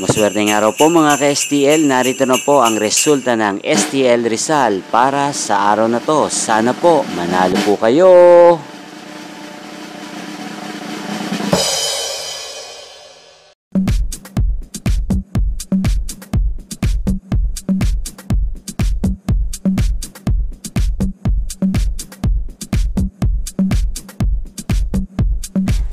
Maswerteng araw po mga ka-STL, narito na po ang resulta ng STL Rizal para sa araw na to. Sana po manalo po kayo.